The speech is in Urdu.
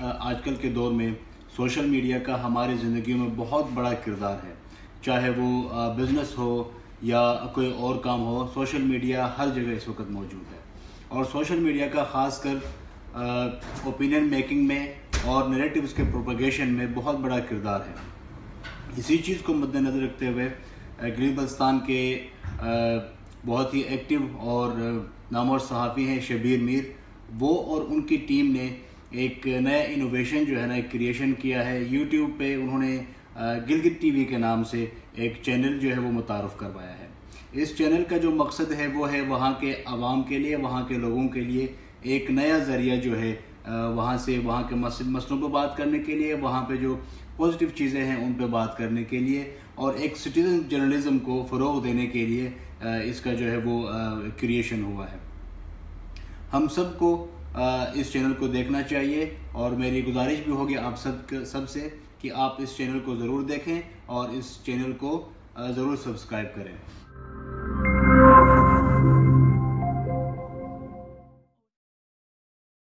آج کل کے دور میں سوشل میڈیا کا ہماری زندگیوں میں بہت بڑا کردار ہے۔ چاہے وہ بزنس ہو یا کوئی اور کام ہو، سوشل میڈیا ہر جگہ اس وقت موجود ہے۔ اور سوشل میڈیا کا خاص کر اوپینین میکنگ میں اور نیریٹیوز کے پروپگیشن میں بہت بڑا کردار ہے۔ اسی چیز کو مد نظر رکھتے ہوئے گریب بلستان کے بہت ہی ایکٹیو اور نامور صحافی ہیں شبیر میر۔ وہ اور ان کی ٹیم نے ایک نیا انوویشن جو ہے نا، ایک کریشن کیا ہے۔ یوٹیوب پہ انہوں نے گلگت ٹی وی کے نام سے ایک چینل جو ہے وہ متعارف کروایا ہے۔ اس چینل کا جو مقصد ہے وہ ہے وہاں کے عوام کے لیے، وہاں کے لوگوں کے لیے ایک نیا ذریعہ جو ہے وہاں سے وہاں کے مسئلوں پہ بات کرنے کے لیے، وہاں پہ جو پازیٹیو چیزیں ہیں ان پہ بات کرنے کے لیے اور ایک سٹیزن جرنلزم کو فروغ دینے کے لیے اس کا جو ہے وہ کریشن ہوا ہے۔ ہم سب کو اس چینل کو دیکھنا چاہیے اور میری گزارش بھی ہوگی آپ سب سب سے کہ آپ اس چینل کو ضرور دیکھیں اور اس چینل کو ضرور سبسکرائب کریں۔